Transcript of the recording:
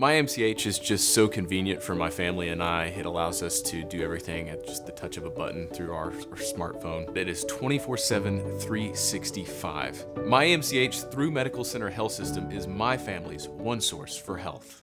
My MCH is just so convenient for my family and I. It allows us to do everything at just the touch of a button through our, our smartphone. It is 24 7, 365. My MCH through Medical Center Health System is my family's one source for health.